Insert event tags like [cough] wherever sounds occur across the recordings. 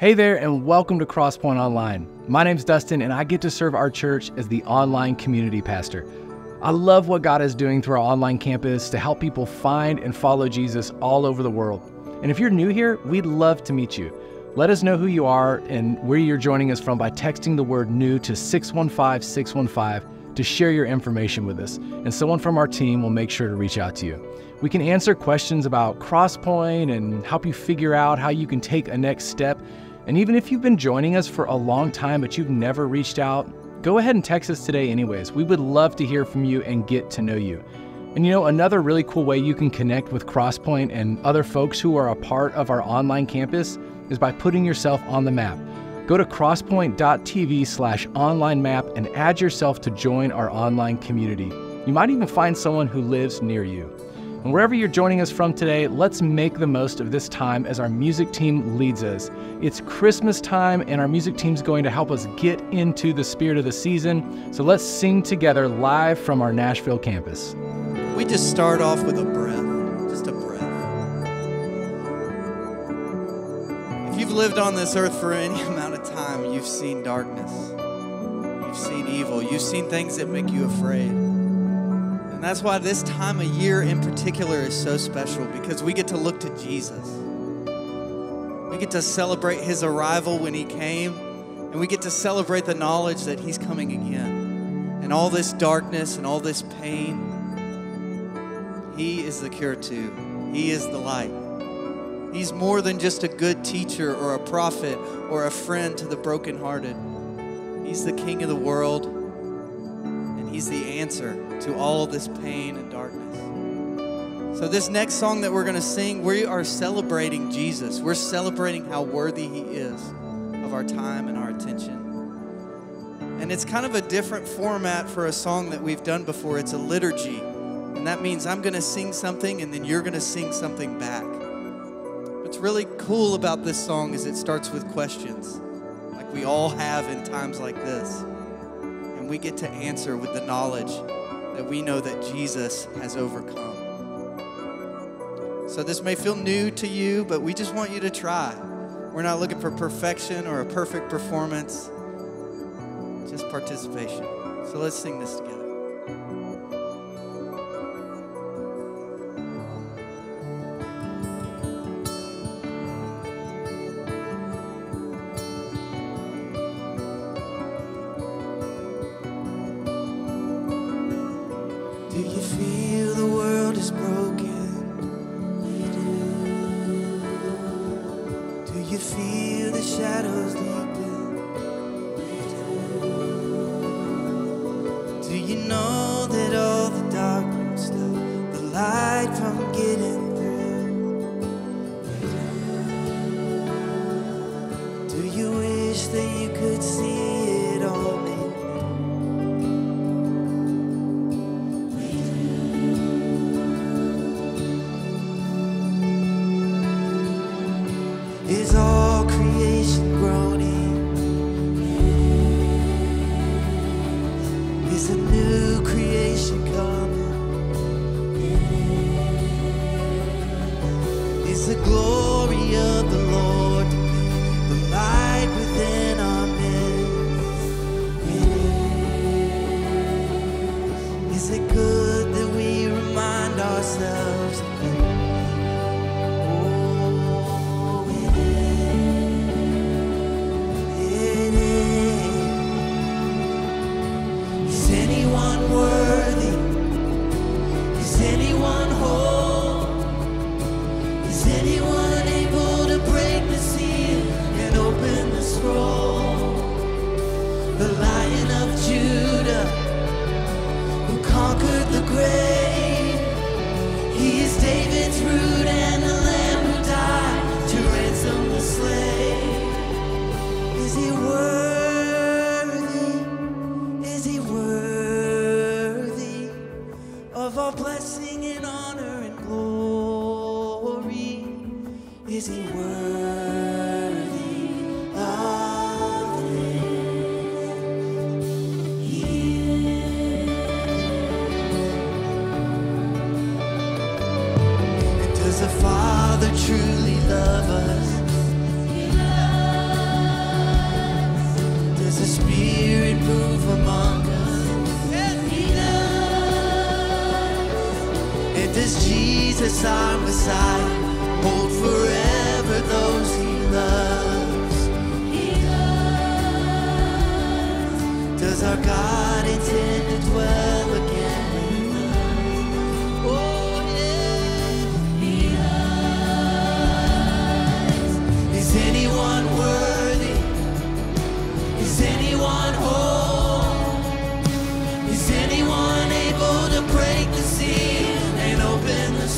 Hey there, and welcome to Crosspoint Online. My name's Dustin, and I get to serve our church as the online community pastor. I love what God is doing through our online campus to help people find and follow Jesus all over the world. And if you're new here, we'd love to meet you. Let us know who you are and where you're joining us from by texting the word new to 615 615 to share your information with us, and someone from our team will make sure to reach out to you. We can answer questions about Crosspoint and help you figure out how you can take a next step and even if you've been joining us for a long time but you've never reached out, go ahead and text us today, anyways. We would love to hear from you and get to know you. And you know, another really cool way you can connect with Crosspoint and other folks who are a part of our online campus is by putting yourself on the map. Go to crosspoint.tv slash online map and add yourself to join our online community. You might even find someone who lives near you. And wherever you're joining us from today, let's make the most of this time as our music team leads us. It's Christmas time, and our music team's going to help us get into the spirit of the season. So let's sing together live from our Nashville campus. We just start off with a breath, just a breath. If you've lived on this earth for any [laughs] amount of time, you've seen darkness, you've seen evil, you've seen things that make you afraid. And that's why this time of year in particular is so special because we get to look to Jesus. We get to celebrate his arrival when he came, and we get to celebrate the knowledge that he's coming again. And all this darkness and all this pain, he is the cure to. He is the light. He's more than just a good teacher or a prophet or a friend to the brokenhearted. He's the king of the world, and he's the answer to all this pain and darkness. So, this next song that we're going to sing, we are celebrating Jesus. We're celebrating how worthy He is of our time and our attention. And it's kind of a different format for a song that we've done before. It's a liturgy. And that means I'm going to sing something and then you're going to sing something back. What's really cool about this song is it starts with questions, like we all have in times like this. And we get to answer with the knowledge that we know that Jesus has overcome. So this may feel new to you, but we just want you to try. We're not looking for perfection or a perfect performance, just participation. So let's sing this together.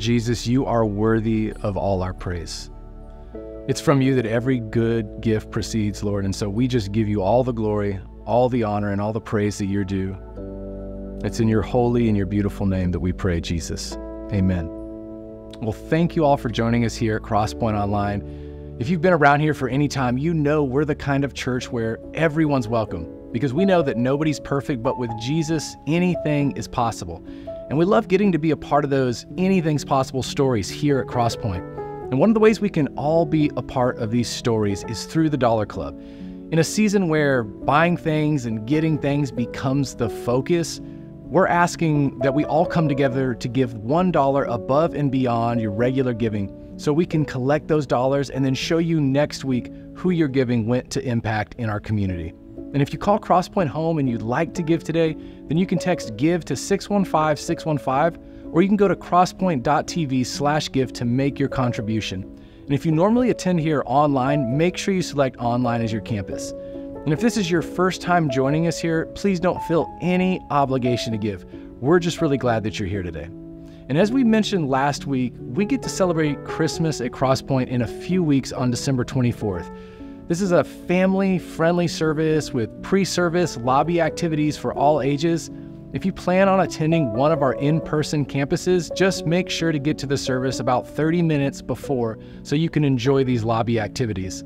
Jesus, you are worthy of all our praise. It's from you that every good gift proceeds, Lord. And so we just give you all the glory, all the honor, and all the praise that you're due. It's in your holy and your beautiful name that we pray, Jesus. Amen. Well, thank you all for joining us here at Crosspoint Online. If you've been around here for any time, you know we're the kind of church where everyone's welcome because we know that nobody's perfect, but with Jesus, anything is possible. And we love getting to be a part of those anything's possible stories here at Crosspoint. And one of the ways we can all be a part of these stories is through the Dollar Club. In a season where buying things and getting things becomes the focus, we're asking that we all come together to give $1 above and beyond your regular giving so we can collect those dollars and then show you next week who your giving went to impact in our community. And if you call Crosspoint home and you'd like to give today, then you can text give to 615 615 or you can go to crosspoint.tv slash give to make your contribution. And if you normally attend here online, make sure you select online as your campus. And if this is your first time joining us here, please don't feel any obligation to give. We're just really glad that you're here today. And as we mentioned last week, we get to celebrate Christmas at Crosspoint in a few weeks on December 24th. This is a family friendly service with pre service lobby activities for all ages. If you plan on attending one of our in person campuses, just make sure to get to the service about 30 minutes before so you can enjoy these lobby activities.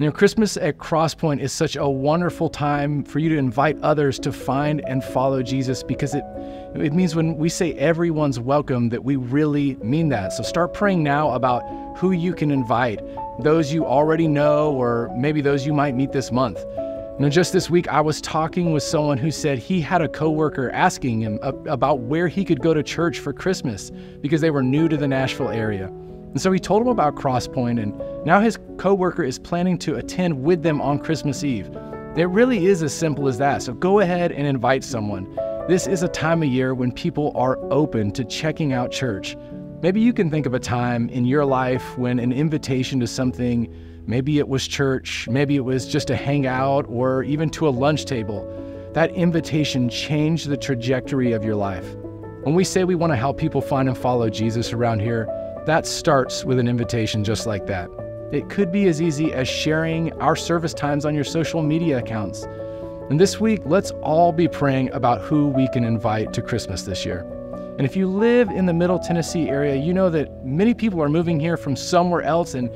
You know, Christmas at Crosspoint is such a wonderful time for you to invite others to find and follow Jesus because it it means when we say everyone's welcome that we really mean that. So start praying now about who you can invite, those you already know or maybe those you might meet this month. Know, just this week I was talking with someone who said he had a coworker asking him about where he could go to church for Christmas because they were new to the Nashville area. And so he told him about Crosspoint, and now his coworker is planning to attend with them on Christmas Eve. It really is as simple as that. So go ahead and invite someone. This is a time of year when people are open to checking out church. Maybe you can think of a time in your life when an invitation to something, maybe it was church, maybe it was just a hangout, or even to a lunch table, that invitation changed the trajectory of your life. When we say we want to help people find and follow Jesus around here, that starts with an invitation just like that. It could be as easy as sharing our service times on your social media accounts. And this week, let's all be praying about who we can invite to Christmas this year. And if you live in the Middle Tennessee area, you know that many people are moving here from somewhere else and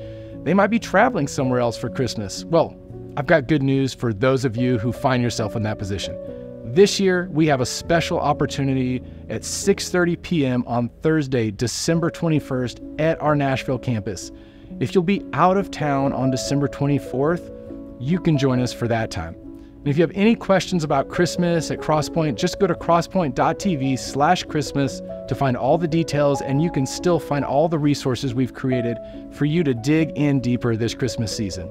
they might be traveling somewhere else for Christmas. Well, I've got good news for those of you who find yourself in that position. This year, we have a special opportunity at 6:30 p.m. on Thursday, December 21st at our Nashville campus. If you'll be out of town on December 24th, you can join us for that time. And if you have any questions about Christmas at Crosspoint, just go to crosspoint.tv slash Christmas to find all the details, and you can still find all the resources we've created for you to dig in deeper this Christmas season.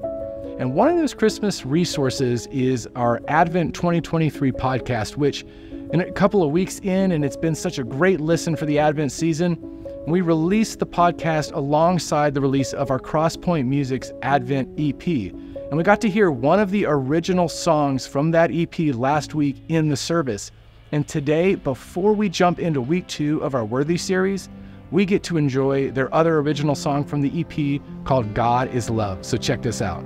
And one of those Christmas resources is our Advent 2023 podcast, which in a couple of weeks in, and it's been such a great listen for the Advent season, we released the podcast alongside the release of our Crosspoint Music's Advent EP. And we got to hear one of the original songs from that EP last week in the service. And today, before we jump into week two of our Worthy series, we get to enjoy their other original song from the EP called God is Love. So check this out.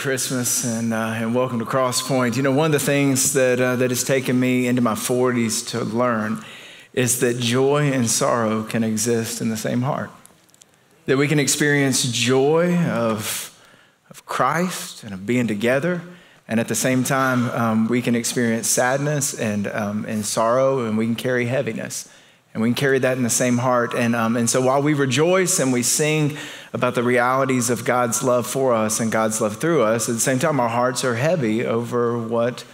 Christmas and, uh, and welcome to Crosspoint. You know, one of the things that, uh, that has taken me into my 40s to learn is that joy and sorrow can exist in the same heart. That we can experience joy of, of Christ and of being together, and at the same time, um, we can experience sadness and, um, and sorrow, and we can carry heaviness. And we can carry that in the same heart. And, um, and so while we rejoice and we sing about the realities of God's love for us and God's love through us, at the same time, our hearts are heavy over what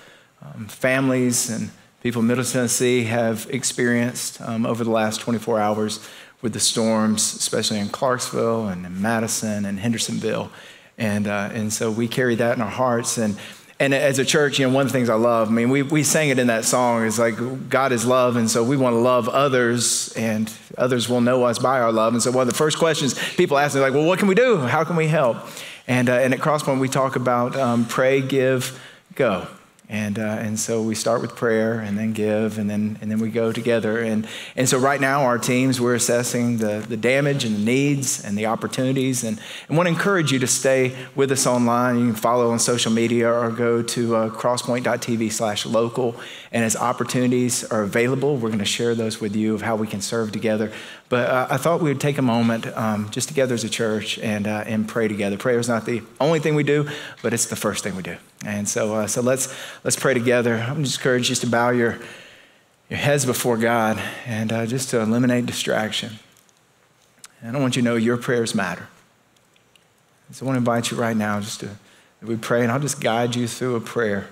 um, families and people in Middle Tennessee have experienced um, over the last 24 hours with the storms, especially in Clarksville and in Madison and Hendersonville. And, uh, and so we carry that in our hearts. And, and as a church, you know, one of the things I love, I mean, we, we sang it in that song, is like God is love, and so we want to love others, and others will know us by our love. And so one of the first questions people ask me, like, well, what can we do? How can we help? And, uh, and at Crosspoint, we talk about um, pray, give, go. And, uh, and so we start with prayer and then give and then, and then we go together. And, and so right now, our teams, we're assessing the, the damage and the needs and the opportunities. And, and want to encourage you to stay with us online. You can follow on social media or go to uh, crosspoint.tv slash local. And as opportunities are available, we're going to share those with you of how we can serve together. But uh, I thought we would take a moment um, just together as a church and, uh, and pray together. Prayer is not the only thing we do, but it's the first thing we do. And so, uh, so let's, let's pray together. I'm just encouraged just to bow your, your heads before God and uh, just to eliminate distraction. And I want you to know your prayers matter. So I want to invite you right now just to, we pray, and I'll just guide you through a prayer.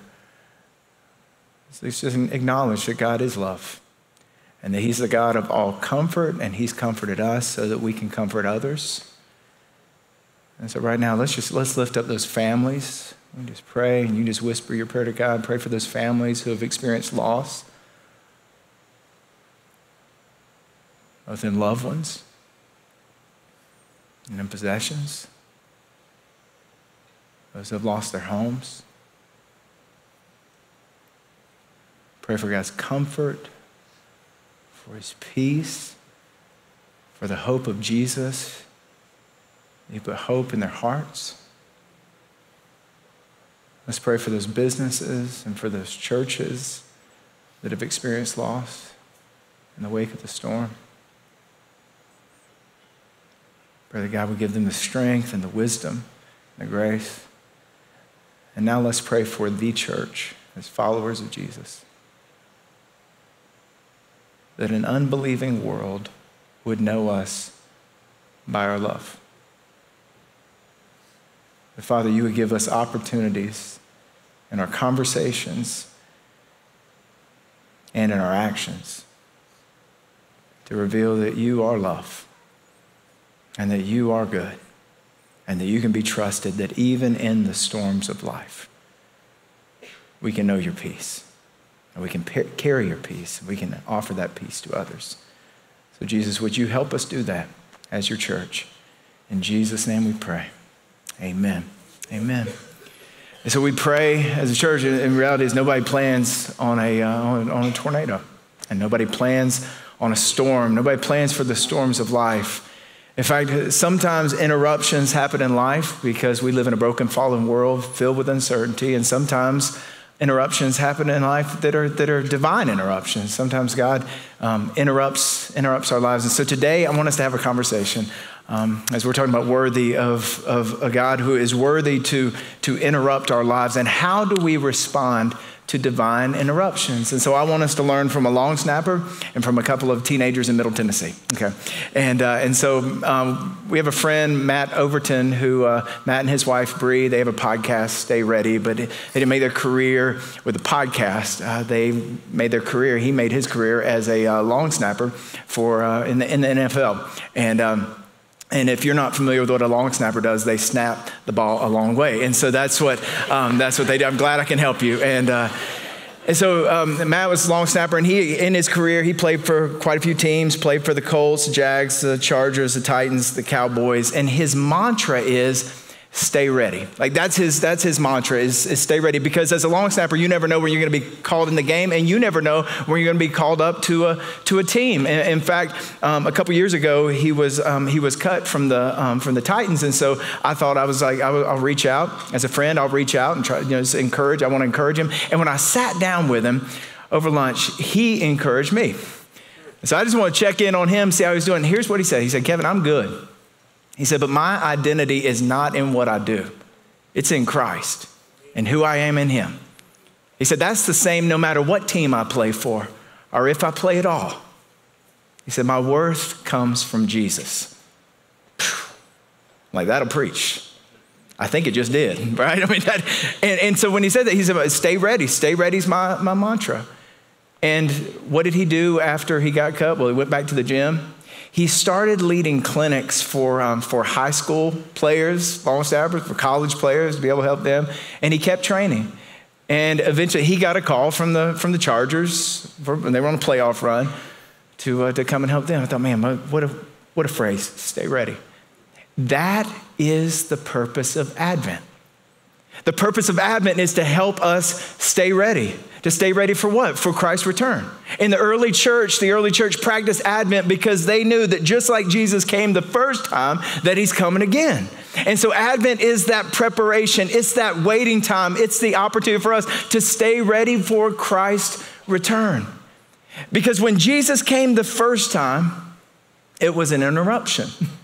So just acknowledge that God is love and that He's the God of all comfort, and He's comforted us so that we can comfort others. And so right now, let's just let's lift up those families. You just pray and you just whisper your prayer to God. Pray for those families who have experienced loss, both in loved ones and in possessions. Those who have lost their homes. Pray for God's comfort, for his peace, for the hope of Jesus. You put hope in their hearts. Let's pray for those businesses and for those churches that have experienced loss in the wake of the storm. Pray that God would give them the strength and the wisdom and the grace. And now let's pray for the church as followers of Jesus. That an unbelieving world would know us by our love. That, Father, you would give us opportunities in our conversations and in our actions to reveal that you are love and that you are good and that you can be trusted, that even in the storms of life, we can know your peace and we can carry your peace. We can offer that peace to others. So, Jesus, would you help us do that as your church? In Jesus' name we pray. Amen. Amen. And so we pray as a church. In reality, is nobody plans on a, uh, on, on a tornado, and nobody plans on a storm. Nobody plans for the storms of life. In fact, sometimes interruptions happen in life because we live in a broken, fallen world filled with uncertainty, and sometimes interruptions happen in life that are, that are divine interruptions. Sometimes God um, interrupts, interrupts our lives. And so today, I want us to have a conversation um, as we're talking about worthy of, of a God who is worthy to, to interrupt our lives. And how do we respond to divine interruptions. And so I want us to learn from a long snapper and from a couple of teenagers in Middle Tennessee. Okay. And, uh, and so um, we have a friend, Matt Overton, who, uh, Matt and his wife, Bree, they have a podcast, Stay Ready, but they didn't make their career with a podcast. Uh, they made their career, he made his career as a uh, long snapper for, uh, in, the, in the NFL. And, um, and if you're not familiar with what a long snapper does, they snap the ball a long way. And so that's what, um, that's what they do. I'm glad I can help you. And, uh, and so um, Matt was a long snapper, and he, in his career, he played for quite a few teams, played for the Colts, the Jags, the Chargers, the Titans, the Cowboys. And his mantra is stay ready. Like that's his that's his mantra is, is stay ready because as a long snapper you never know when you're going to be called in the game and you never know when you're going to be called up to a to a team. In, in fact, um, a couple years ago he was um, he was cut from the um, from the Titans and so I thought I was like I will, I'll reach out as a friend I'll reach out and try you know encourage I want to encourage him and when I sat down with him over lunch he encouraged me. So I just want to check in on him see how he's doing. Here's what he said. He said, "Kevin, I'm good." He said, But my identity is not in what I do, it's in Christ and who I am in Him. He said, That's the same no matter what team I play for or if I play at all. He said, My worth comes from Jesus. Like, that'll preach. I think it just did, [laughs] right? I mean, that, and, and so when he said that, he said, Stay ready. Stay ready is my, my mantra. And what did he do after he got cut? Well, he went back to the gym he started leading clinics for, um, for high school players, long snappers, for college players to be able to help them. And he kept training. And eventually he got a call from the, from the Chargers, for, they were on a playoff run, to, uh, to come and help them. I thought, man, what a, what a phrase, stay ready. That is the purpose of Advent. The purpose of Advent is to help us stay ready. To stay ready for what? For Christ's return. In the early church, the early church practiced Advent because they knew that just like Jesus came the first time, that he's coming again. And so Advent is that preparation, it's that waiting time, it's the opportunity for us to stay ready for Christ's return. Because when Jesus came the first time, it was an interruption. [laughs]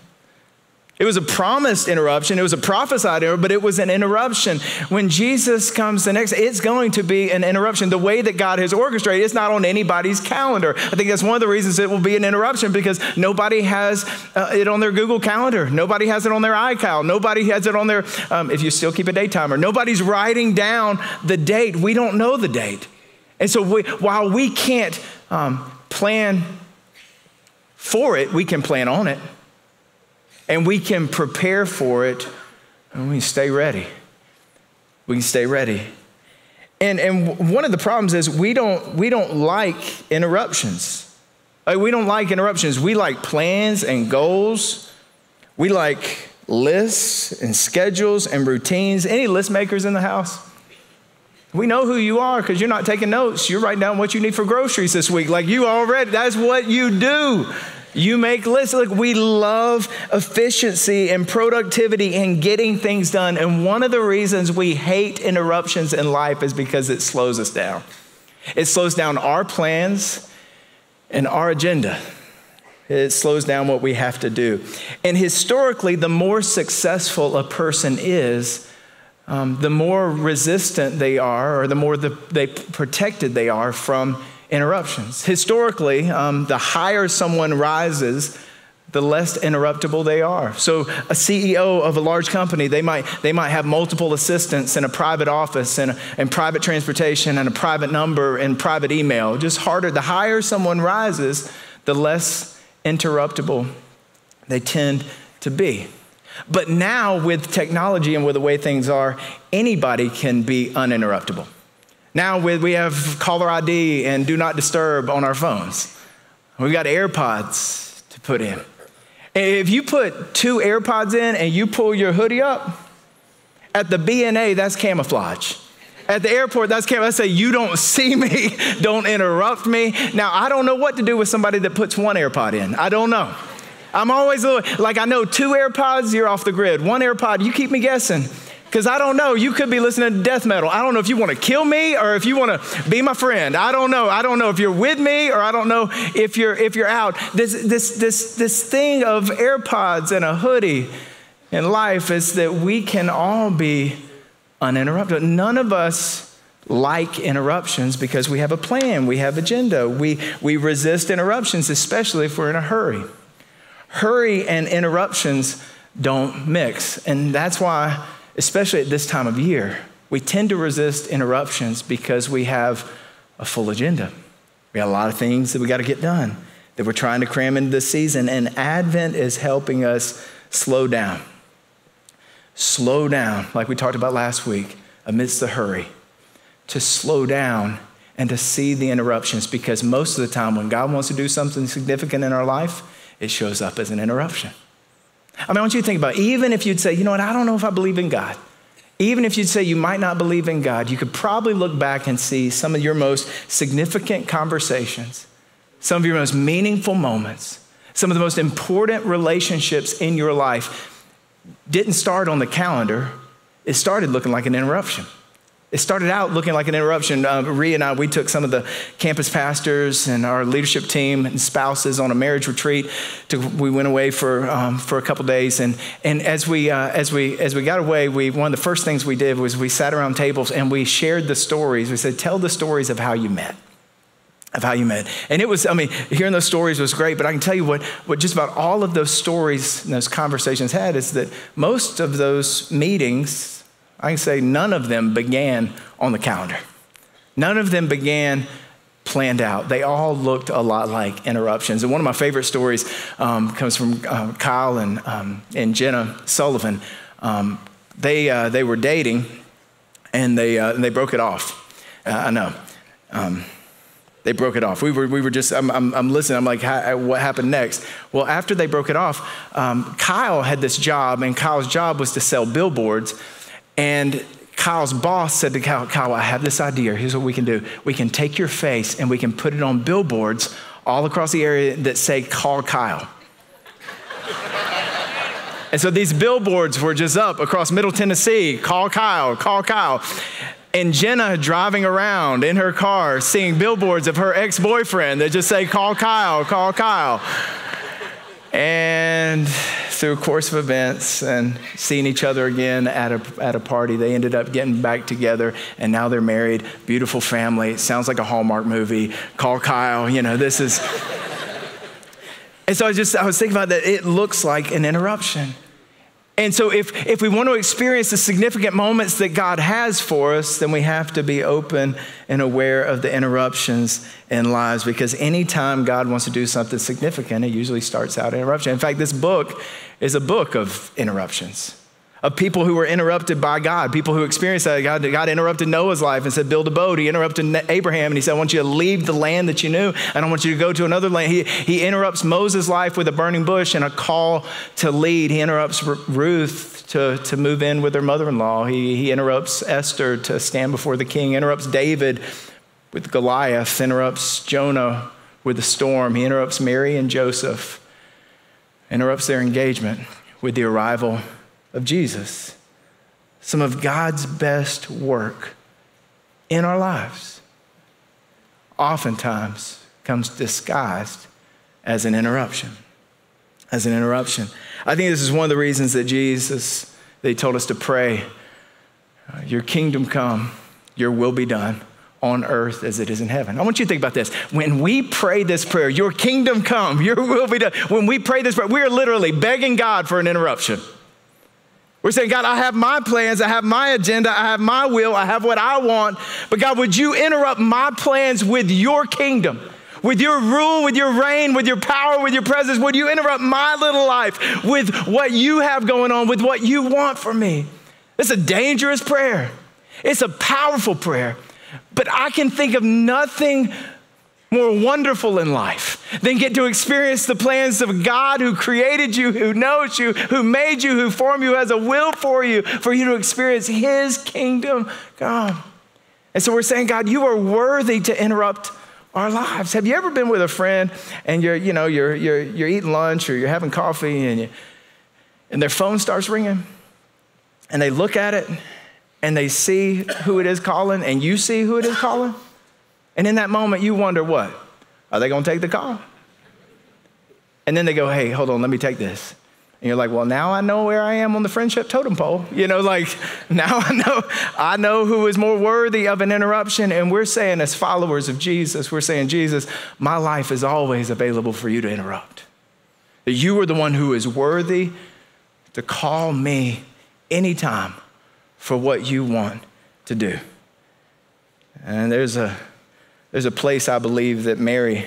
It was a promised interruption. It was a prophesied interruption, but it was an interruption. When Jesus comes the next, it's going to be an interruption. The way that God has orchestrated, it's not on anybody's calendar. I think that's one of the reasons it will be an interruption because nobody has uh, it on their Google Calendar. Nobody has it on their iCal. Nobody has it on their, um, if you still keep a date timer, nobody's writing down the date. We don't know the date. And so we, while we can't um, plan for it, we can plan on it and we can prepare for it and we stay ready. We can stay ready. And, and one of the problems is we don't, we don't like interruptions. Like we don't like interruptions. We like plans and goals. We like lists and schedules and routines. Any list makers in the house? We know who you are because you're not taking notes. You're writing down what you need for groceries this week. Like you already, that's what you do. You make lists. Look, we love efficiency and productivity and getting things done. And one of the reasons we hate interruptions in life is because it slows us down. It slows down our plans and our agenda. It slows down what we have to do. And historically, the more successful a person is, um, the more resistant they are, or the more the, they protected they are from interruptions. Historically, um, the higher someone rises, the less interruptible they are. So a CEO of a large company, they might, they might have multiple assistants in a private office and, and private transportation and a private number and private email. Just harder. The higher someone rises, the less interruptible they tend to be. But now with technology and with the way things are, anybody can be uninterruptible. Now we have caller ID and do not disturb on our phones. We've got AirPods to put in. If you put two AirPods in and you pull your hoodie up, at the BNA, that's camouflage. At the airport, that's camouflage. I say, you don't [laughs] see me, don't interrupt me. Now, I don't know what to do with somebody that puts one AirPod in. I don't know. I'm always like, I know two AirPods, you're off the grid. One AirPod, you keep me guessing. Because I don't know, you could be listening to death metal. I don't know if you want to kill me or if you want to be my friend. I don't know. I don't know if you're with me or I don't know if you're if you're out. This this this this thing of AirPods and a hoodie in life is that we can all be uninterrupted. None of us like interruptions because we have a plan, we have agenda. We we resist interruptions, especially if we're in a hurry. Hurry and interruptions don't mix. And that's why especially at this time of year, we tend to resist interruptions because we have a full agenda. We got a lot of things that we got to get done that we're trying to cram into this season, and Advent is helping us slow down. Slow down, like we talked about last week, amidst the hurry, to slow down and to see the interruptions because most of the time when God wants to do something significant in our life, it shows up as an interruption. I mean, I want you to think about it. even if you'd say, you know what, I don't know if I believe in God. Even if you'd say you might not believe in God, you could probably look back and see some of your most significant conversations, some of your most meaningful moments, some of the most important relationships in your life didn't start on the calendar, it started looking like an interruption. It started out looking like an interruption. Uh, Ree and I, we took some of the campus pastors and our leadership team and spouses on a marriage retreat. To, we went away for, um, for a couple days, and, and as, we, uh, as, we, as we got away, we, one of the first things we did was we sat around tables and we shared the stories. We said, Tell the stories of how you met of how you met. And it was, I mean, hearing those stories was great, but I can tell you what, what just about all of those stories and those conversations had is that most of those meetings, I can say none of them began on the calendar. None of them began planned out. They all looked a lot like interruptions. And one of my favorite stories um, comes from uh, Kyle and, um, and Jenna Sullivan. Um, they, uh, they were dating and they, uh, and they broke it off. Uh, I know. Um, they broke it off. We were, we were just, I'm, I'm, I'm listening. I'm like, what happened next? Well, after they broke it off, um, Kyle had this job, and Kyle's job was to sell billboards and Kyle's boss said to Kyle, Kyle, I have this idea. Here's what we can do. We can take your face and we can put it on billboards all across the area that say, call Kyle. and so these billboards were just up across Middle Tennessee call Kyle, call Kyle. And Jenna driving around in her car seeing billboards of her ex boyfriend that just say, call Kyle, call Kyle. And through a course of events and seeing each other again at a, at a party, they ended up getting back together and now they're married. Beautiful family. It sounds like a Hallmark movie. Call Kyle. You know, this is. [laughs] and so I just, I was thinking about that. It looks like an interruption. And so, if, if we want to experience the significant moments that God has for us, then we have to be open and aware of the interruptions in lives because anytime God wants to do something significant, it usually starts out interruption. In fact, this book is a book of interruptions of people who were interrupted by God, people who experienced that. God, God interrupted Noah's life and said, Build a boat. He interrupted Abraham and he said, I want you to leave the land that you knew and I want you to go to another land. He, he interrupts Moses' life with a burning bush and a call to lead. He interrupts Ruth to, to move in with her mother in law. He, he interrupts Esther to stand before the king, interrupts David with Goliath, interrupts Jonah with the storm. He interrupts Mary and Joseph, interrupts their engagement with the arrival of Jesus, some of God's best work in our lives, oftentimes comes disguised as an interruption. As an interruption. I think this is one of the reasons that Jesus, they told us to pray, uh, Your kingdom come, your will be done on earth as it is in heaven. I want you to think about this. When we pray this prayer, Your kingdom come, your will be done, when we pray this prayer, we are literally begging God for an interruption. We're saying, God, I have my plans, I have my agenda, I have my will, I have what I want. But God, would you interrupt my plans with your kingdom? With your rule, with your reign, with your power, with your presence, would you interrupt my little life with what you have going on, with what you want for me? It's a dangerous prayer. It's a powerful prayer. But I can think of nothing more wonderful in life than get to experience the plans of God who created you, who knows you, who made you, who formed you, has a will for you, for you to experience His kingdom come. And so we're saying, God, you are worthy to interrupt our lives. Have you ever been with a friend and you're, you know, you're, you're, you're eating lunch or you're having coffee and, you, and their phone starts ringing and they look at it and they see who it is calling and you see who it is calling? And in that moment, you wonder what? Are they going to take the call? And then they go, hey, hold on, let me take this. And you're like, well, now I know where I am on the friendship totem pole. You know, like [laughs] now I know, I know who is more worthy of an interruption. And we're saying, as followers of Jesus, we're saying, Jesus, my life is always available for you to interrupt. That you are the one who is worthy to call me anytime for what you want to do. And there's a there's a place I believe that Mary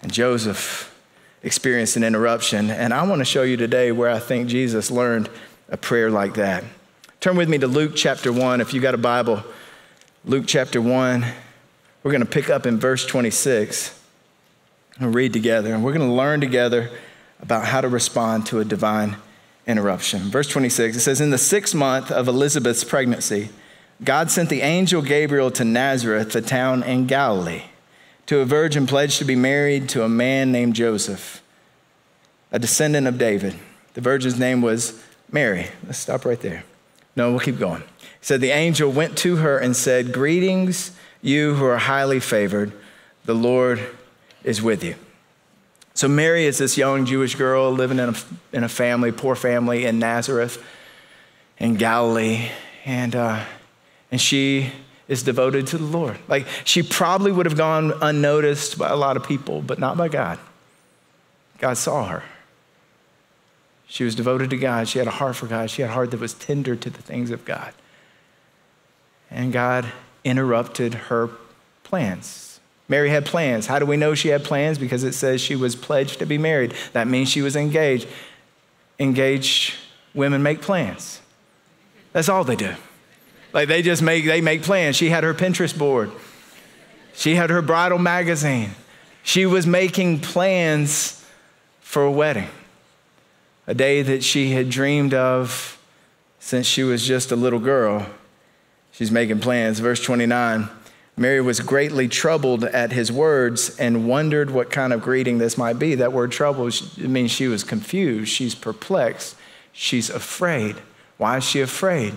and Joseph experienced an interruption. And I want to show you today where I think Jesus learned a prayer like that. Turn with me to Luke chapter 1. If you got a Bible, Luke chapter 1, we're going to pick up in verse 26 and read together. And we're going to learn together about how to respond to a divine interruption. Verse 26, it says, In the sixth month of Elizabeth's pregnancy, God sent the angel Gabriel to Nazareth, a town in Galilee, to a virgin pledged to be married to a man named Joseph, a descendant of David. The virgin's name was Mary. Let's stop right there. No, we'll keep going. He said, The angel went to her and said, Greetings, you who are highly favored. The Lord is with you. So, Mary is this young Jewish girl living in a, in a family, poor family in Nazareth, in Galilee. And, uh, and she is devoted to the Lord. Like, she probably would have gone unnoticed by a lot of people, but not by God. God saw her. She was devoted to God. She had a heart for God. She had a heart that was tender to the things of God. And God interrupted her plans. Mary had plans. How do we know she had plans? Because it says she was pledged to be married. That means she was engaged. Engaged women make plans. That's all they do. Like they just make they make plans. She had her Pinterest board. She had her bridal magazine. She was making plans for a wedding. A day that she had dreamed of since she was just a little girl. She's making plans. Verse 29. Mary was greatly troubled at his words and wondered what kind of greeting this might be. That word troubled means she was confused, she's perplexed, she's afraid. Why is she afraid?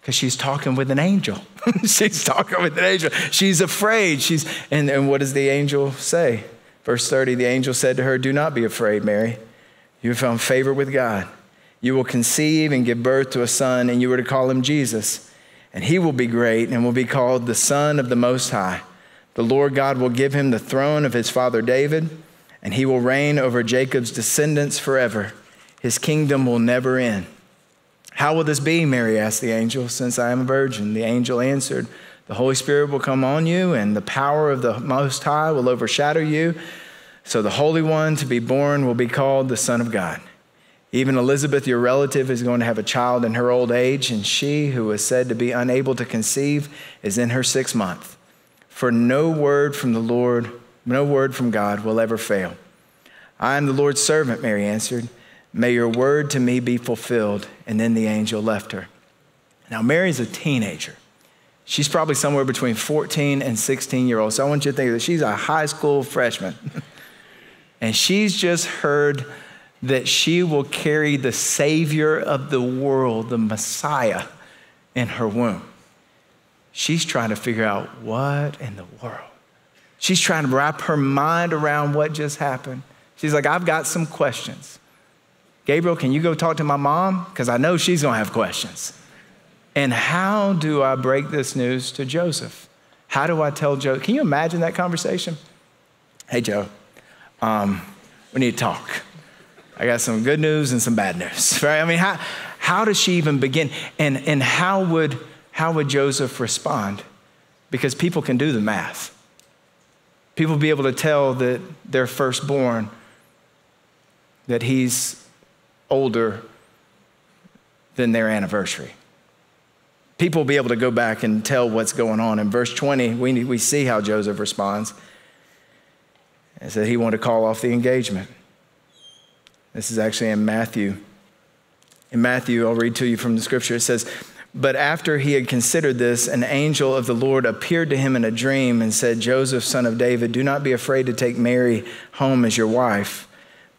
Because she's talking with an angel. [laughs] she's talking with an angel. She's afraid. She's and, and what does the angel say? Verse 30, the angel said to her, Do not be afraid, Mary. You have found favor with God. You will conceive and give birth to a son, and you are to call him Jesus and he will be great and will be called the Son of the Most High. The Lord God will give him the throne of his father David, and he will reign over Jacob's descendants forever. His kingdom will never end. How will this be? Mary asked the angel, since I am a virgin. The angel answered, The Holy Spirit will come on you, and the power of the Most High will overshadow you. So the Holy One to be born will be called the Son of God. Even Elizabeth, your relative, is going to have a child in her old age, and she, who was said to be unable to conceive, is in her sixth month. For no word from the Lord, no word from God will ever fail. I am the Lord's servant, Mary answered. May your word to me be fulfilled. And then the angel left her. Now, Mary's a teenager. She's probably somewhere between 14 and 16 year old. So I want you to think that she's a high school freshman. [laughs] and she's just heard that she will carry the Savior of the world, the Messiah, in her womb. She's trying to figure out what in the world. She's trying to wrap her mind around what just happened. She's like, I've got some questions. Gabriel, can you go talk to my mom? Because I know she's going to have questions. And how do I break this news to Joseph? How do I tell Joe? Can you imagine that conversation? Hey, Joe, um, we need to talk. I got some good news and some bad news, [laughs] right? I mean, how, how does she even begin? And, and how, would, how would Joseph respond? Because people can do the math. People be able to tell that their firstborn, that he's older than their anniversary. People will be able to go back and tell what's going on. In verse 20, we, we see how Joseph responds. It said he wanted to call off the engagement. This is actually in Matthew. In Matthew, I'll read to you from the scripture. It says, But after he had considered this, an angel of the Lord appeared to him in a dream and said, Joseph, son of David, do not be afraid to take Mary home as your wife,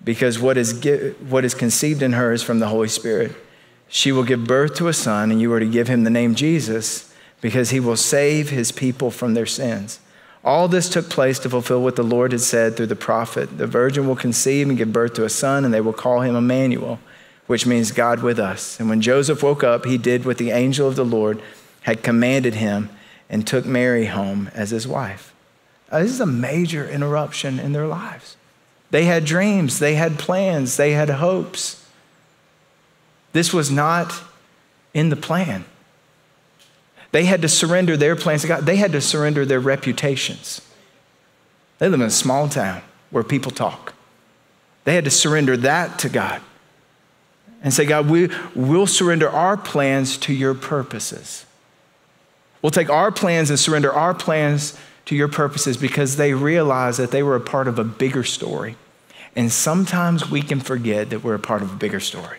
because what is, what is conceived in her is from the Holy Spirit. She will give birth to a son, and you are to give him the name Jesus, because he will save his people from their sins. All this took place to fulfill what the Lord had said through the prophet The virgin will conceive and give birth to a son, and they will call him Emmanuel, which means God with us. And when Joseph woke up, he did what the angel of the Lord had commanded him and took Mary home as his wife. Now, this is a major interruption in their lives. They had dreams, they had plans, they had hopes. This was not in the plan. They had to surrender their plans to God. They had to surrender their reputations. They live in a small town where people talk. They had to surrender that to God and say, God, we, we'll surrender our plans to your purposes. We'll take our plans and surrender our plans to your purposes because they realized that they were a part of a bigger story. And sometimes we can forget that we're a part of a bigger story.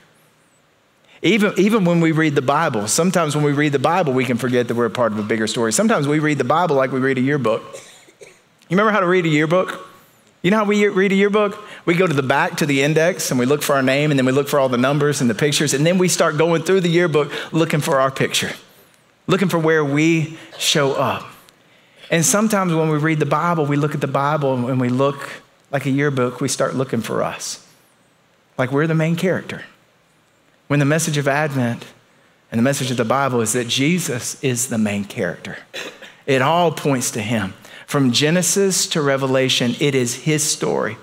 Even, even when we read the Bible, sometimes when we read the Bible, we can forget that we're a part of a bigger story. Sometimes we read the Bible like we read a yearbook. You remember how to read a yearbook? You know how we read a yearbook? We go to the back to the index and we look for our name and then we look for all the numbers and the pictures and then we start going through the yearbook looking for our picture, looking for where we show up. And sometimes when we read the Bible, we look at the Bible and we look like a yearbook, we start looking for us, like we're the main character. When the message of Advent and the message of the Bible is that Jesus is the main character, it all points to Him. From Genesis to Revelation, it is His story.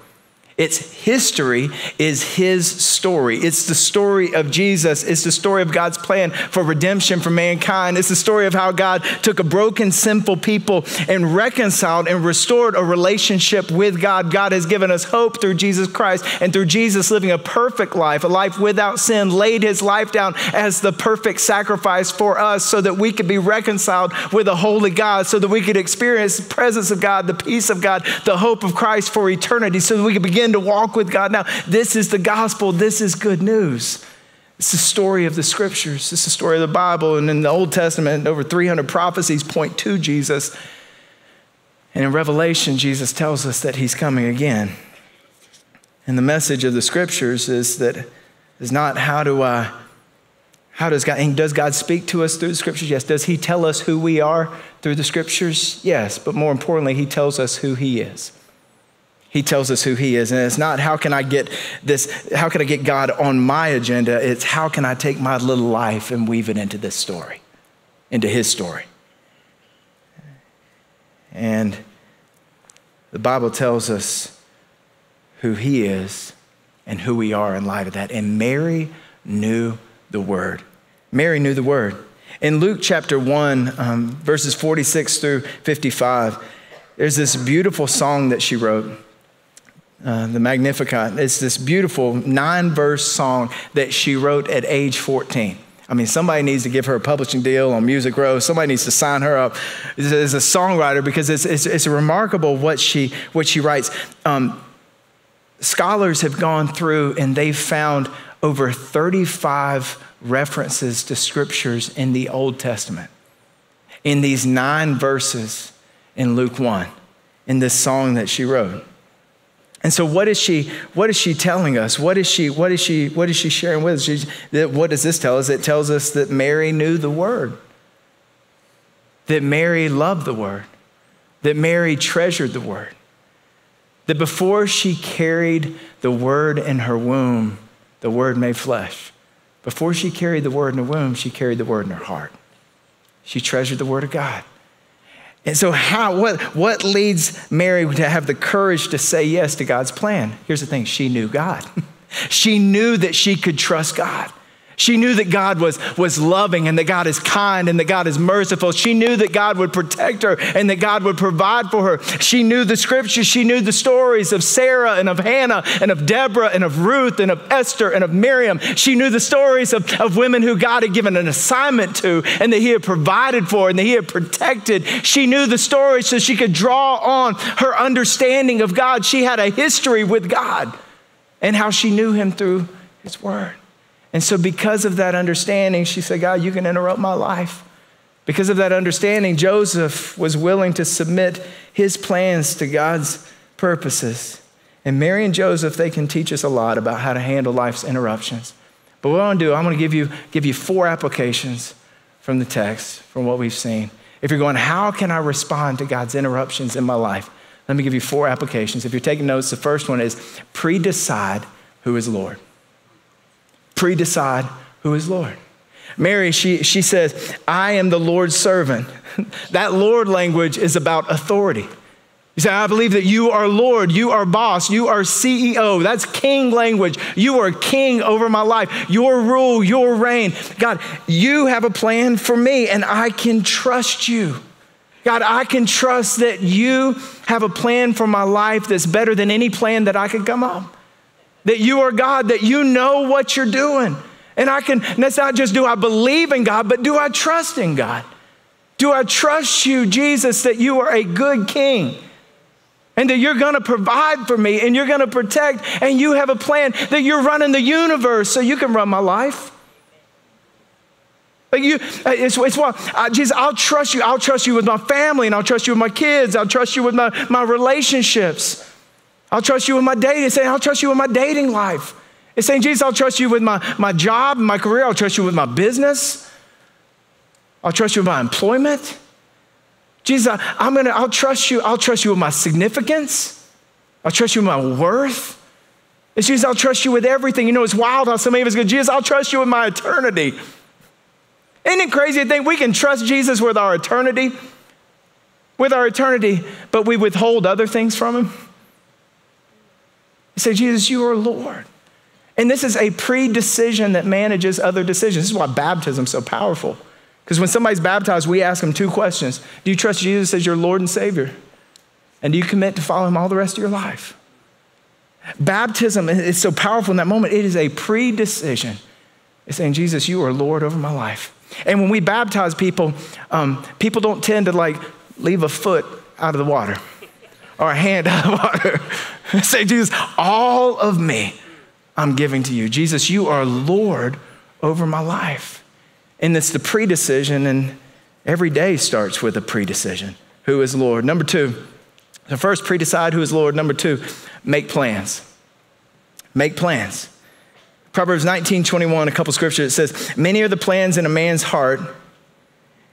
Its history is his story. It's the story of Jesus. It's the story of God's plan for redemption for mankind. It's the story of how God took a broken, sinful people and reconciled and restored a relationship with God. God has given us hope through Jesus Christ and through Jesus living a perfect life, a life without sin, laid his life down as the perfect sacrifice for us so that we could be reconciled with a holy God, so that we could experience the presence of God, the peace of God, the hope of Christ for eternity, so that we could begin to walk with God. Now, this is the gospel. This is good news. It's the story of the scriptures. It's the story of the Bible. And in the Old Testament, over 300 prophecies point to Jesus. And in Revelation, Jesus tells us that he's coming again. And the message of the scriptures is that is not how do I, how does God, and does God speak to us through the scriptures? Yes. Does he tell us who we are through the scriptures? Yes. But more importantly, he tells us who he is. He tells us who he is. And it's not how can I get this, how can I get God on my agenda? It's how can I take my little life and weave it into this story, into his story. And the Bible tells us who he is and who we are in light of that. And Mary knew the word. Mary knew the word. In Luke chapter 1, um, verses 46 through 55, there's this beautiful song that she wrote. Uh, the Magnificat. It's this beautiful nine verse song that she wrote at age 14. I mean, somebody needs to give her a publishing deal on Music Row. Somebody needs to sign her up as a songwriter because it's, it's, it's remarkable what she, what she writes. Um, scholars have gone through and they've found over 35 references to scriptures in the Old Testament in these nine verses in Luke 1 in this song that she wrote. And so what is she what is she telling us? What is she what is she what is she sharing with us? What does this tell us? It tells us that Mary knew the word. That Mary loved the word. That Mary treasured the word. That before she carried the word in her womb, the word made flesh. Before she carried the word in her womb, she carried the word in her heart. She treasured the word of God. And so, how, what, what leads Mary to have the courage to say yes to God's plan? Here's the thing she knew God. [laughs] she knew that she could trust God. She knew that God was, was loving and that God is kind and that God is merciful. She knew that God would protect her and that God would provide for her. She knew the scriptures. She knew the stories of Sarah and of Hannah and of Deborah and of Ruth and of Esther and of Miriam. She knew the stories of, of women who God had given an assignment to and that He had provided for and that He had protected. She knew the stories so she could draw on her understanding of God. She had a history with God and how she knew Him through His Word. And so, because of that understanding, she said, God, you can interrupt my life. Because of that understanding, Joseph was willing to submit his plans to God's purposes. And Mary and Joseph, they can teach us a lot about how to handle life's interruptions. But what I'm going to do, I'm going to give you, give you four applications from the text, from what we've seen. If you're going, how can I respond to God's interruptions in my life? Let me give you four applications. If you're taking notes, the first one is pre decide who is Lord pre decide who is Lord. Mary, she, she says, I am the Lord's servant. [laughs] that Lord language is about authority. You say, I believe that you are Lord, you are boss, you are CEO. That's king language. You are king over my life. Your rule, your reign. God, you have a plan for me, and I can trust you. God, I can trust that you have a plan for my life that's better than any plan that I could come up that you are God, that you know what you're doing. And I can, and that's not just do I believe in God, but do I trust in God? Do I trust you, Jesus, that you are a good king? And that you're gonna provide for me and you're gonna protect, and you have a plan that you're running the universe so you can run my life. Like you, uh, it's, it's what, uh, Jesus, I'll trust you. I'll trust you with my family and I'll trust you with my kids. I'll trust you with my, my relationships. I'll trust you with my dating. It's saying, I'll trust you with my dating life. It's saying, Jesus, I'll trust you with my, my job my career. I'll trust you with my business. I'll trust you with my employment. Jesus, I, I'm gonna, I'll trust you. I'll trust you with my significance. I'll trust you with my worth. It's Jesus, I'll trust you with everything. You know, it's wild how so many of us go, Jesus, I'll trust you with my eternity. Isn't it crazy to think we can trust Jesus with our eternity? With our eternity, but we withhold other things from him? Say, Jesus, you are Lord. And this is a pre-decision that manages other decisions. This is why baptism is so powerful. Because when somebody's baptized, we ask them two questions. Do you trust Jesus as your Lord and Savior? And do you commit to follow him all the rest of your life? Baptism is so powerful in that moment. It is a pre-decision. It's saying, Jesus, you are Lord over my life. And when we baptize people, um, people don't tend to like leave a foot out of the water or a hand out of [laughs] water. Say, Jesus, all of me I'm giving to you. Jesus, you are Lord over my life. And it's the pre-decision, and every day starts with a pre-decision. Who is Lord? Number two, the first pre-decide who is Lord. Number two, make plans. Make plans. Proverbs 19, 21, a couple scriptures, it says, Many are the plans in a man's heart.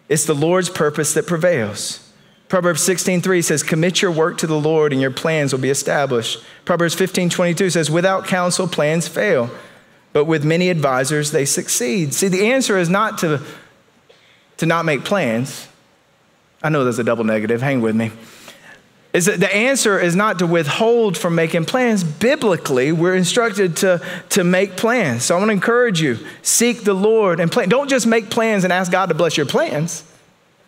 It's the Lord's purpose that prevails. Proverbs 16:3 says, Commit your work to the Lord and your plans will be established. Proverbs 15:22 says, Without counsel, plans fail, but with many advisors, they succeed. See, the answer is not to, to not make plans. I know there's a double negative, hang with me is that the answer is not to withhold from making plans. Biblically, we're instructed to, to make plans. So I want to encourage you seek the Lord and plan. Don't just make plans and ask God to bless your plans,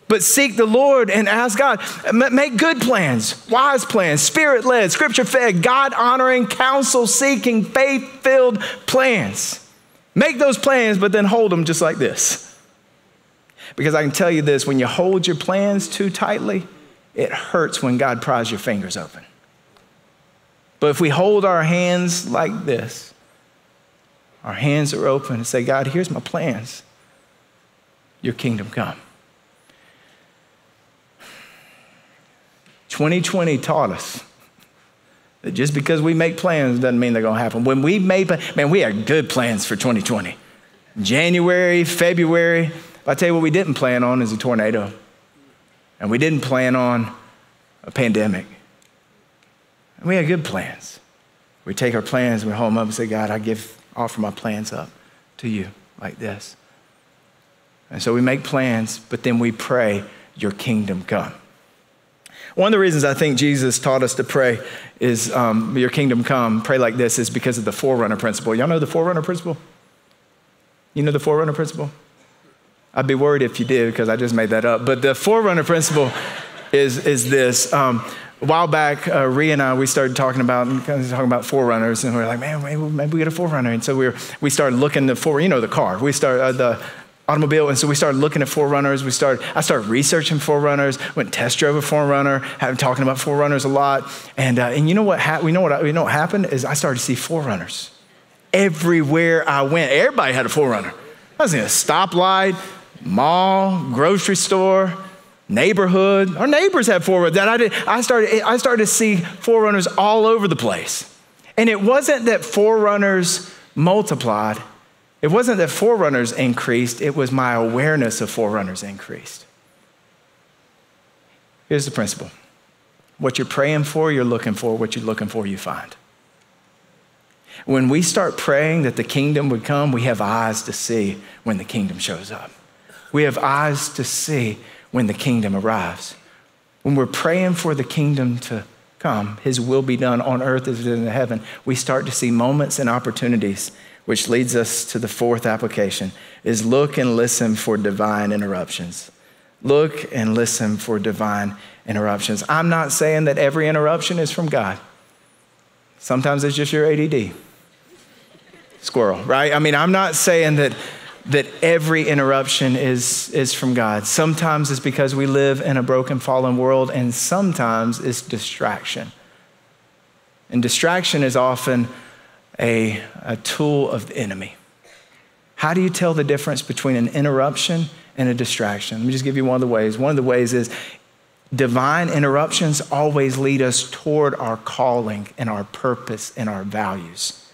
but seek the Lord and ask God. Make good plans, wise plans, spirit led, scripture fed, God honoring, counsel seeking, faith filled plans. Make those plans, but then hold them just like this. Because I can tell you this when you hold your plans too tightly, it hurts when God pries your fingers open. But if we hold our hands like this, our hands are open and say, God, here's my plans. Your kingdom come. 2020 taught us that just because we make plans doesn't mean they're going to happen. When we made, man, we had good plans for 2020. January, February. I tell you what we didn't plan on is a tornado. And we didn't plan on a pandemic. And we had good plans. We take our plans, we hold them up and say, God, I give, offer my plans up to you like this. And so we make plans, but then we pray, Your kingdom come. One of the reasons I think Jesus taught us to pray is um, Your kingdom come, pray like this, is because of the forerunner principle. Y'all know the forerunner principle? You know the forerunner principle? I'd be worried if you did because I just made that up. But the forerunner principle is, is this. Um, a while back, uh, Rhea and I, we started talking about talking about forerunners, and we are like, man, maybe, maybe, we get a forerunner. And so we were, we started looking the for, you know, the car. We started uh, the automobile, and so we started looking at forerunners. We started, I started researching forerunners. Went test drove a forerunner. Have been talking about forerunners a lot. And uh, and you know what? Ha- we know what you know what happened is I started to see forerunners everywhere I went. Everybody had a forerunner. I was in a stoplight, mall, grocery store, neighborhood. Our neighbors had forerunners. That I did. I started. I started to see forerunners all over the place, and it wasn't that forerunners multiplied. It wasn't that forerunners increased. It was my awareness of forerunners increased. Here's the principle: what you're praying for, you're looking for. What you're looking for, you find. When we start praying that the kingdom would come, we have eyes to see when the kingdom shows up. We have eyes to see when the kingdom arrives. When we're praying for the kingdom to come, his will be done on earth as it is in heaven, we start to see moments and opportunities, which leads us to the fourth application is look and listen for divine interruptions. Look and listen for divine interruptions. I'm not saying that every interruption is from God. Sometimes it's just your ADD. Squirrel, right? I mean, I'm not saying that that every interruption is, is from God. Sometimes it's because we live in a broken, fallen world, and sometimes it's distraction. And distraction is often a, a tool of the enemy. How do you tell the difference between an interruption and a distraction? Let me just give you one of the ways. One of the ways is divine interruptions always lead us toward our calling and our purpose and our values.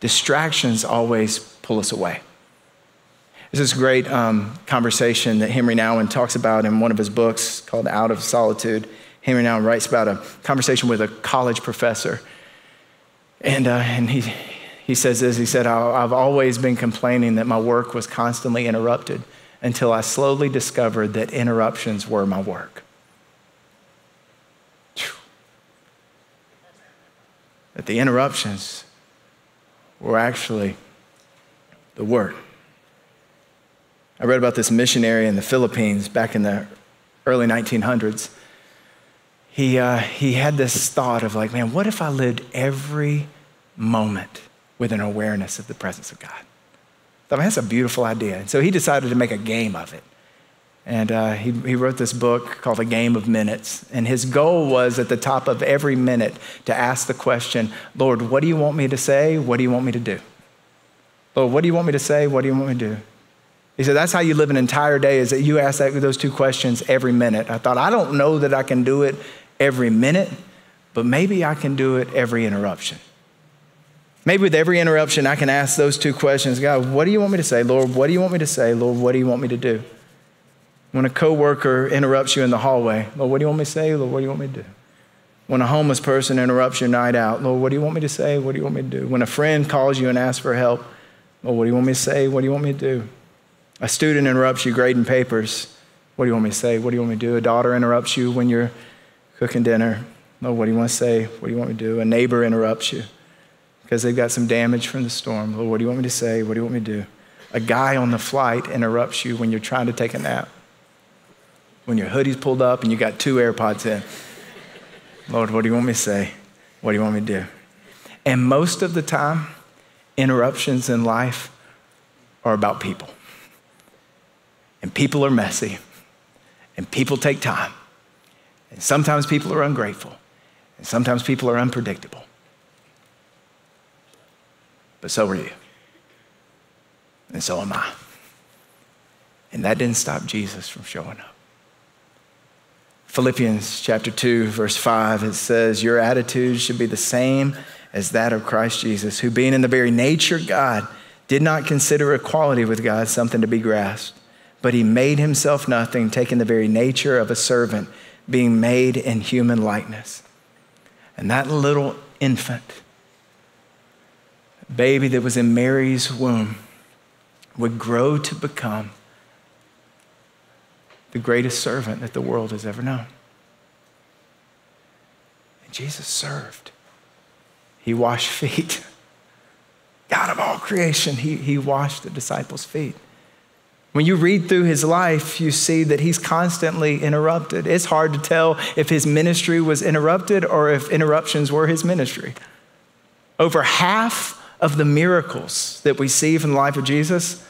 Distractions always pull us away. There's this great um, conversation that Henri Nouwen talks about in one of his books called Out of Solitude. Henri Nouwen writes about a conversation with a college professor. And, uh, and he, he says this he said, I've always been complaining that my work was constantly interrupted until I slowly discovered that interruptions were my work. That the interruptions were actually the work. I read about this missionary in the Philippines back in the early 1900s. He, uh, he had this thought of like, man, what if I lived every moment with an awareness of the presence of God? I thought, that's a beautiful idea. And so he decided to make a game of it. And uh, he, he wrote this book called A Game of Minutes. And his goal was at the top of every minute to ask the question, Lord, what do you want me to say? What do you want me to do? Lord, what do you want me to say? What do you want me to do? He said, That's how you live an entire day, is that you ask that, those two questions every minute. I thought, I don't know that I can do it every minute, but maybe I can do it every interruption. Maybe with every interruption, I can ask those two questions God, what do you want me to say? Lord, what do you want me to say? Lord, what do you want me to do? When a coworker interrupts you in the hallway, Lord, what do you want me to say? Lord, what do you want me to do? When a homeless person interrupts your night out, Lord, what do you want me to say? What do you want me to do? When a friend calls you and asks for help, Lord, what do you want me to say? What do you want me to do? A student interrupts you grading papers. What do you want me to say? What do you want me to do? A daughter interrupts you when you're cooking dinner. Lord, what do you want to say? What do you want me to do? A neighbor interrupts you because they've got some damage from the storm. Lord, what do you want me to say? What do you want me to do? A guy on the flight interrupts you when you're trying to take a nap. When your hoodie's pulled up and you got two AirPods in. Lord, what do you want me to say? What do you want me to do? And most of the time, interruptions in life are about people. And people are messy. And people take time. And sometimes people are ungrateful. And sometimes people are unpredictable. But so are you. And so am I. And that didn't stop Jesus from showing up. Philippians chapter 2, verse 5, it says, Your attitude should be the same as that of Christ Jesus, who, being in the very nature of God, did not consider equality with God something to be grasped but he made himself nothing, taking the very nature of a servant, being made in human likeness. And that little infant, baby that was in Mary's womb, would grow to become the greatest servant that the world has ever known. And Jesus served. He washed feet. [laughs] God of all creation, he, he washed the disciples' feet. When you read through his life, you see that he's constantly interrupted. It's hard to tell if his ministry was interrupted or if interruptions were his ministry. Over half of the miracles that we see from the life of Jesus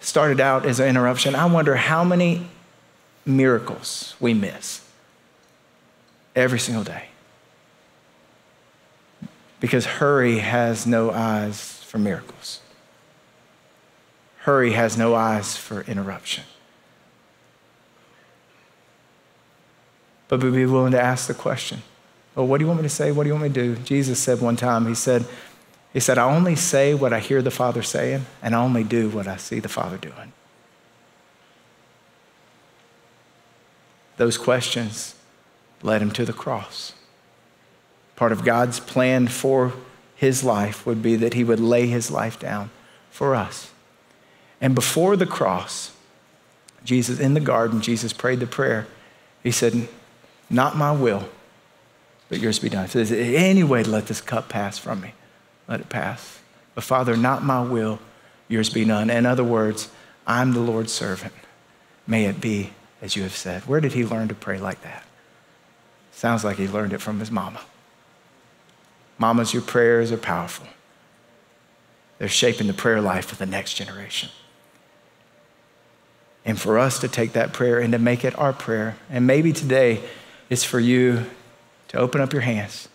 started out as an interruption. I wonder how many miracles we miss every single day. Because hurry has no eyes for miracles. Hurry has no eyes for interruption. But we be willing to ask the question. Well, what do you want me to say? What do you want me to do? Jesus said one time, he said, he said, I only say what I hear the Father saying, and I only do what I see the Father doing. Those questions led him to the cross. Part of God's plan for his life would be that he would lay his life down for us. And before the cross, Jesus, in the garden, Jesus prayed the prayer. He said, Not my will, but yours be done. He says, Any way, to let this cup pass from me. Let it pass. But Father, not my will, yours be done. In other words, I'm the Lord's servant. May it be as you have said. Where did he learn to pray like that? Sounds like he learned it from his mama. Mamas, your prayers are powerful. They're shaping the prayer life of the next generation. And for us to take that prayer and to make it our prayer. And maybe today it's for you to open up your hands.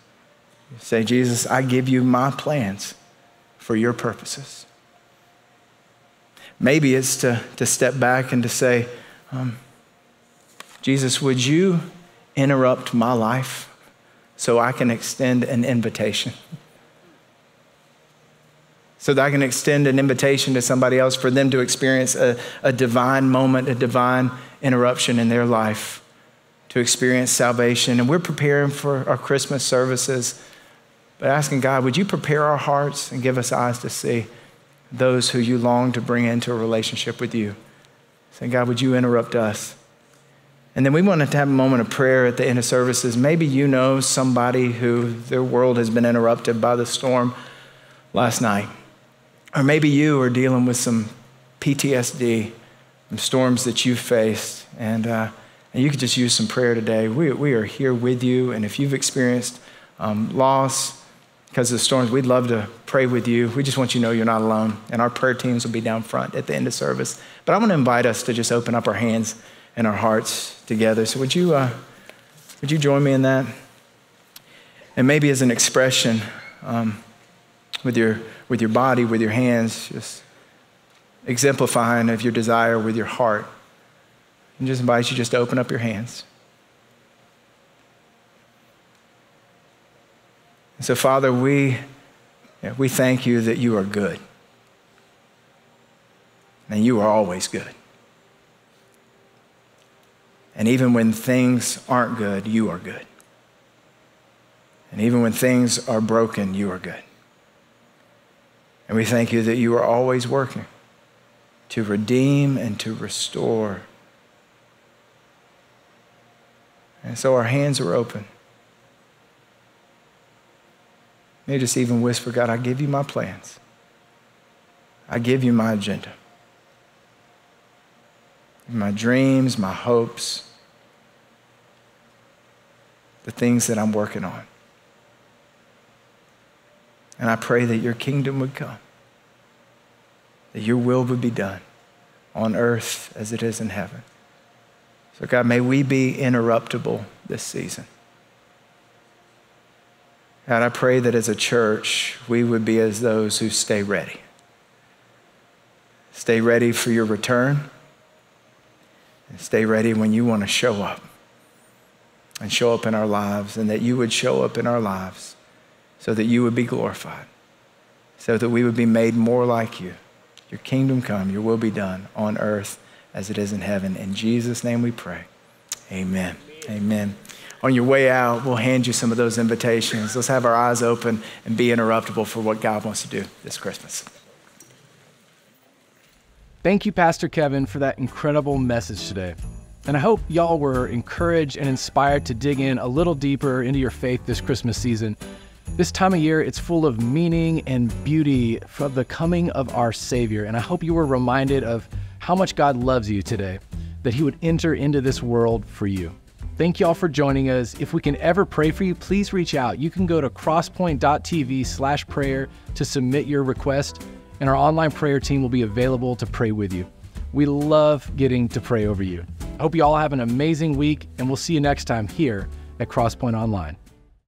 Say, Jesus, I give you my plans for your purposes. Maybe it's to, to step back and to say, um, Jesus, would you interrupt my life so I can extend an invitation? So that I can extend an invitation to somebody else for them to experience a, a divine moment, a divine interruption in their life, to experience salvation. And we're preparing for our Christmas services, but asking God, would you prepare our hearts and give us eyes to see those who you long to bring into a relationship with you? Saying, God, would you interrupt us? And then we wanted to have a moment of prayer at the end of services. Maybe you know somebody who their world has been interrupted by the storm last night. Or maybe you are dealing with some PTSD, some storms that you faced, and, uh, and you could just use some prayer today. We, we are here with you, and if you've experienced um, loss because of the storms, we'd love to pray with you. We just want you to know you're not alone, and our prayer teams will be down front at the end of service. But I want to invite us to just open up our hands and our hearts together. So would you, uh, would you join me in that? And maybe as an expression um, with, your, with your body, with your hands, just exemplifying of your desire with your heart. And just invite you just to open up your hands. So, Father, we, we thank you that you are good. And you are always good. And even when things aren't good, you are good. And even when things are broken, you are good. And we thank you that you are always working to redeem and to restore. And so our hands are open. May just even whisper, God, I give you my plans. I give you my agenda my dreams, my hopes, the things that I'm working on. And I pray that your kingdom would come, that your will would be done on earth as it is in heaven. So, God, may we be interruptible this season. God, I pray that as a church, we would be as those who stay ready. Stay ready for your return and stay ready when you want to show up and show up in our lives, and that you would show up in our lives so that you would be glorified, so that we would be made more like you. Your kingdom come, your will be done on earth as it is in heaven. In Jesus' name we pray. Amen. Amen. On your way out, we'll hand you some of those invitations. Let's have our eyes open and be interruptible for what God wants to do this Christmas. Thank you, Pastor Kevin, for that incredible message today. And I hope y'all were encouraged and inspired to dig in a little deeper into your faith this Christmas season. This time of year, it's full of meaning and beauty for the coming of our Savior. And I hope you were reminded of how much God loves you today, that He would enter into this world for you. Thank y'all for joining us. If we can ever pray for you, please reach out. You can go to crosspoint.tv slash prayer to submit your request and our online prayer team will be available to pray with you. We love getting to pray over you. I hope you all have an amazing week, and we'll see you next time here at Crosspoint Online.